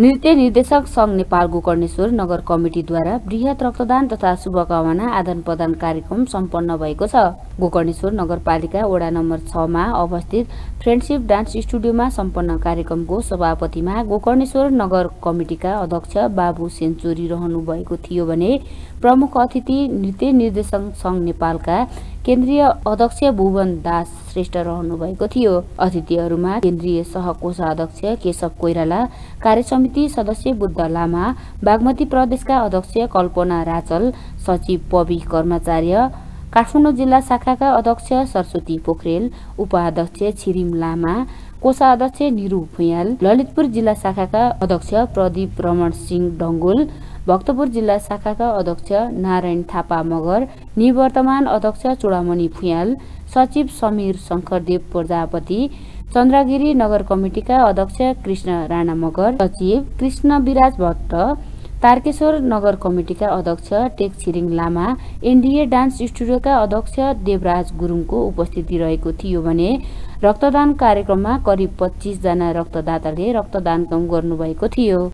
नृत्य निर्देशक सङ्घ नेपाल गोकर्णेश्वर नगर कमिटीद्वारा वृहत रक्तदान तथा शुभकामना आदान प्रदान कार्यक्रम सम्पन्न भएको छ। गोकर्णेश्वर नगरपालिका वडा नम्बर छमा अवस्थित फ्रेन्डसिप डान्स स्टुडियोमा सम्पन्न कार्यक्रमको सभापतिमा गोकर्णेश्वर नगर कमिटीका अध्यक्ष बाबु सेन्चुरी रहनु भएको थियो भने प्रमुख अतिथि नृत्य निर्देशक सङ्घ नेपालका केन्द्रीय अध्यक्ष भुवन दास श्रेष्ठ रहनु भएको थियो। अतिथिहरूमा केन्द्रीय सह कोषाध्यक्ष केशव कोइराला कार्य समिति सदस्य बुद्ध लामा बागमती प्रदेशका अध्यक्ष कल्पना राचल सचिव पवि कर्माचार्य काठमाडौँ जिल्ला शाखाका अध्यक्ष सरस्वती पोखरेल उपाध्यक्ष छिरिम लामा कोषाध्यक्ष निरु भुयाल ललितपुर जिल्ला शाखाका अध्यक्ष प्रदीप रमण सिंह ढङ्गोल भक्तपुर जिल्ला शाखाका अध्यक्ष नारायण थापा मगर निवर्तमान अध्यक्ष चुडामणि फुयाल सचिव समीर शङ्करदेव प्रजापति चन्द्रगिरी नगर कमिटीका अध्यक्ष कृष्ण राणा मगर सचिव कृष्ण विराज भट्ट तारकेश्वर नगर कमिटीका अध्यक्ष टेक छिरिङ लामा एनडिए डान्स स्टुडियोका अध्यक्ष देवराज गुरुङको उपस्थिति रहेको थियो भने रक्तदान कार्यक्रममा करिब पच्चिसजना रक्तदाताले रक्तदान गर्नुभएको थियो।